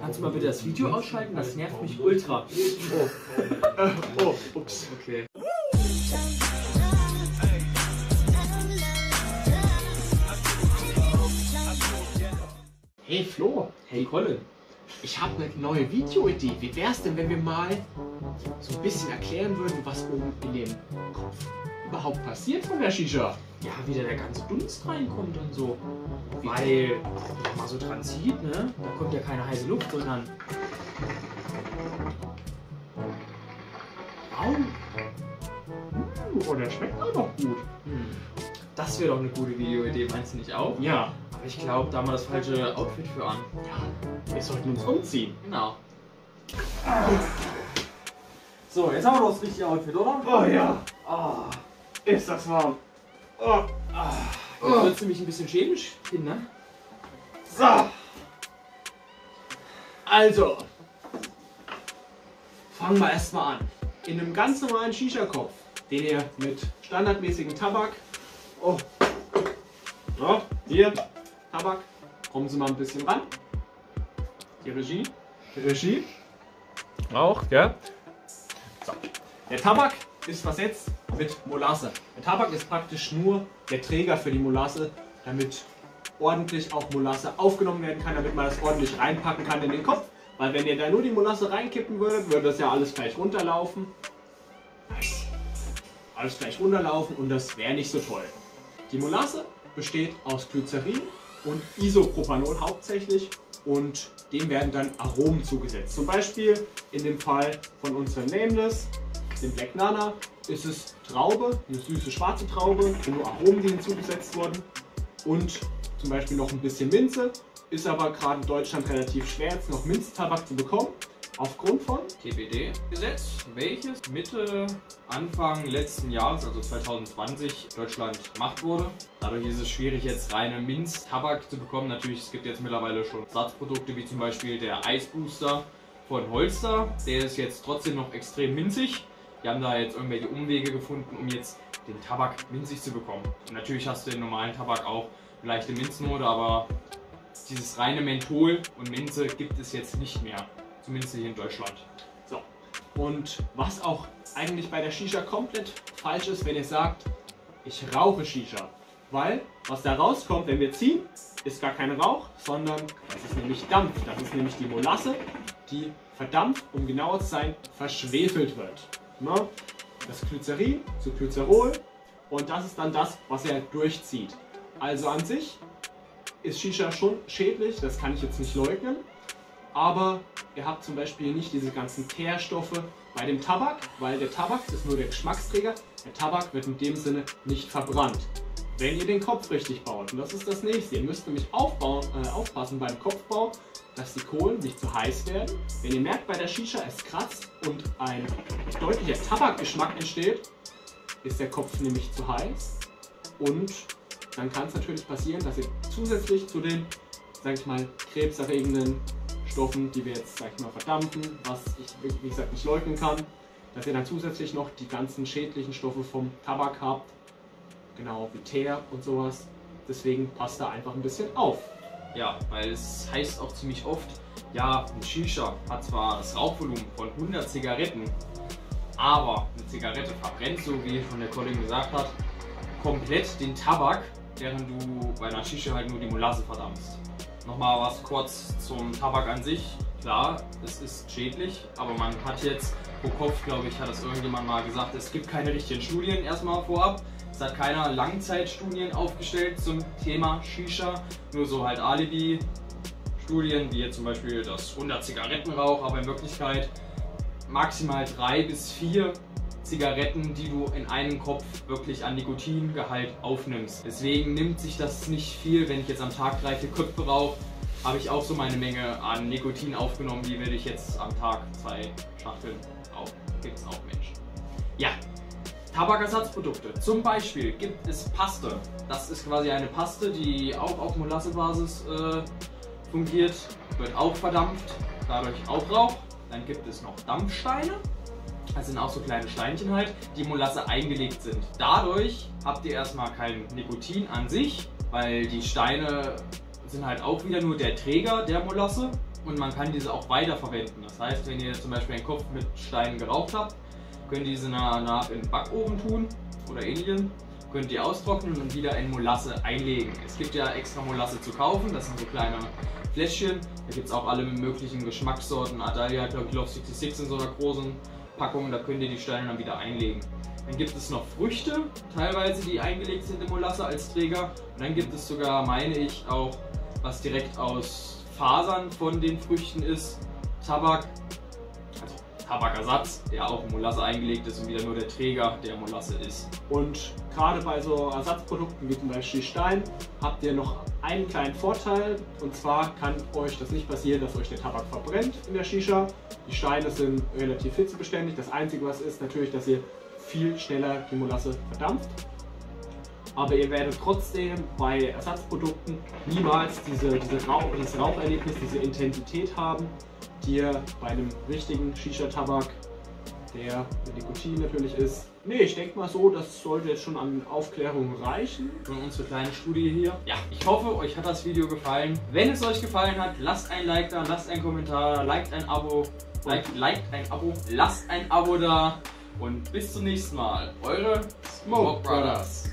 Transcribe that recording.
Kannst du mal bitte das Video ausschalten? Das nervt mich ultra. Oh, äh, oh ups. Okay. Hey Flo, Hey Colin. ich habe eine neue Videoidee. Wie wär's denn, wenn wir mal so ein bisschen erklären würden, was oben in dem Kopf überhaupt passiert von der Shisha? Ja, wie da der ganze Dunst reinkommt und so. Weil, wenn man mal so dran zieht, ne? Da kommt ja keine heiße Luft, sondern. Au. Hm, oh, der schmeckt auch noch gut. Hm, das wäre doch eine gute Videoidee, meinst du nicht auch? Ja, Aber ich glaube, da haben wir das falsche Outfit für an. wir sollten uns umziehen. Genau. So, jetzt haben wir doch das richtige Outfit, oder? Oh ja, Ah, ist das warm. Oh, Jetzt wird nämlich ein bisschen chemisch hin, ne? so. Also, fangen wir erstmal an. In einem ganz normalen Shisha-Kopf, den ihr mit standardmäßigem Tabak. Oh. Ja, hier, Tabak. Kommen Sie mal ein bisschen ran. Die Regie. Die Regie. Auch, ja. So. Der Tabak ist versetzt mit Molasse. Der Tabak ist praktisch nur der Träger für die Molasse, damit ordentlich auch Molasse aufgenommen werden kann, damit man das ordentlich reinpacken kann in den Kopf. Weil wenn ihr da nur die Molasse reinkippen würdet, würde das ja alles gleich runterlaufen. Alles gleich runterlaufen und das wäre nicht so toll. Die Molasse besteht aus Glycerin und Isopropanol hauptsächlich und dem werden dann Aromen zugesetzt. Zum Beispiel in dem Fall von unserem Nameless, dem Black Nana, ist es Traube, eine süße schwarze Traube, nur Aromen, die hinzugesetzt wurden und zum Beispiel noch ein bisschen Minze. Ist aber gerade in Deutschland relativ schwer, jetzt noch Minztabak zu bekommen. Aufgrund von TPD-Gesetz, welches Mitte, Anfang letzten Jahres, also 2020, Deutschland gemacht wurde. Dadurch ist es schwierig, jetzt reine Minz-Tabak zu bekommen. Natürlich, es gibt jetzt mittlerweile schon Satzprodukte, wie zum Beispiel der Eisbooster von Holster. Der ist jetzt trotzdem noch extrem minzig. Die haben da jetzt irgendwelche Umwege gefunden, um jetzt den Tabak minzig zu bekommen. Und natürlich hast du den normalen Tabak auch eine leichte Minznote, aber dieses reine Menthol und Minze gibt es jetzt nicht mehr. Zumindest hier in Deutschland. So. Und was auch eigentlich bei der Shisha komplett falsch ist, wenn ihr sagt, ich rauche Shisha. Weil, was da rauskommt, wenn wir ziehen, ist gar kein Rauch, sondern das ist nämlich Dampf. Das ist nämlich die Molasse, die verdampft, um genauer zu sein, verschwefelt wird. Ne? Das Glycerin zu Glycerol und das ist dann das, was er durchzieht. Also an sich ist Shisha schon schädlich, das kann ich jetzt nicht leugnen. Aber ihr habt zum Beispiel nicht diese ganzen Teerstoffe bei dem Tabak, weil der Tabak ist nur der Geschmacksträger. Der Tabak wird in dem Sinne nicht verbrannt. Wenn ihr den Kopf richtig baut, und das ist das nächste, ihr müsst nämlich aufbauen, äh, aufpassen beim Kopfbau, dass die Kohlen nicht zu heiß werden. Wenn ihr merkt bei der Shisha, es kratzt und ein deutlicher Tabakgeschmack entsteht, ist der Kopf nämlich zu heiß. Und dann kann es natürlich passieren, dass ihr zusätzlich zu den, sag ich mal, krebserregenden Stoffen, die wir jetzt, sag ich mal, verdampfen, was ich, wie gesagt, nicht leugnen kann, dass ihr dann zusätzlich noch die ganzen schädlichen Stoffe vom Tabak habt, genau wie Teer und sowas. Deswegen passt da einfach ein bisschen auf. Ja, weil es heißt auch ziemlich oft, ja, ein Shisha hat zwar das Rauchvolumen von 100 Zigaretten, aber eine Zigarette verbrennt, so wie schon der Colin gesagt hat, komplett den Tabak, während du bei einer Shisha halt nur die Molasse verdampfst. Nochmal was kurz zum Tabak an sich. Klar, es ist schädlich, aber man hat jetzt pro Kopf, glaube ich, hat das irgendjemand mal gesagt, es gibt keine richtigen Studien erstmal vorab. Es hat keiner Langzeitstudien aufgestellt zum Thema Shisha, nur so halt Alibi-Studien, wie jetzt zum Beispiel das 100 Zigarettenrauch, aber in Wirklichkeit maximal drei bis vier Zigaretten, die du in einem Kopf wirklich an Nikotingehalt aufnimmst. Deswegen nimmt sich das nicht viel, wenn ich jetzt am Tag drei, vier Köpfe rauche, habe ich auch so meine Menge an Nikotin aufgenommen, wie würde ich jetzt am Tag zwei Schachteln rauchen. Gibt es auch Menschen. Ja, Tabakersatzprodukte. Zum Beispiel gibt es Paste. Das ist quasi eine Paste, die auch auf Molassebasis äh, fungiert, wird auch verdampft, dadurch auch Rauch. Dann gibt es noch Dampfsteine. Das sind auch so kleine Steinchen halt, die in Molasse eingelegt sind. Dadurch habt ihr erstmal kein Nikotin an sich, weil die Steine sind halt auch wieder nur der Träger der Molasse und man kann diese auch weiterverwenden. Das heißt, wenn ihr zum Beispiel einen Kopf mit Steinen geraucht habt, könnt ihr diese danach in den Backofen tun oder ähnlichem, könnt ihr austrocknen und wieder in Molasse einlegen. Es gibt ja extra Molasse zu kaufen, das sind so kleine Fläschchen. Da gibt es auch alle möglichen Geschmackssorten. Adalia, glaube ich, Love 66 in so einer großen Packung, da könnt ihr die Steine dann wieder einlegen. Dann gibt es noch Früchte, teilweise die eingelegt sind in Molasse als Träger. Und dann gibt es sogar, meine ich, auch was direkt aus Fasern von den Früchten ist. Tabak, also Tabakersatz, der auch in Molasse eingelegt ist und wieder nur der Träger der Molasse ist. Und gerade bei so Ersatzprodukten wie zum Beispiel Stein habt ihr noch einen kleinen Vorteil. Und zwar kann euch das nicht passieren, dass euch der Tabak verbrennt in der Shisha. Die Steine sind relativ hitzebeständig. Das Einzige, was ist, natürlich, dass ihr viel schneller die Molasse verdampft. Aber ihr werdet trotzdem bei Ersatzprodukten niemals diese, diese Rauch, dieses Raucherlebnis, diese Intensität haben, die ihr bei einem richtigen Shisha-Tabak, der mit Nikotin natürlich ist. Nee, ich denke mal so, das sollte jetzt schon an Aufklärung reichen. Von unsere kleine Studie hier. Ja, ich hoffe, euch hat das Video gefallen. Wenn es euch gefallen hat, lasst ein Like da, lasst ein Kommentar, liked ein Abo, liked, liked ein Abo, lasst ein Abo da und bis zum nächsten Mal. Eure Smoke Brothers.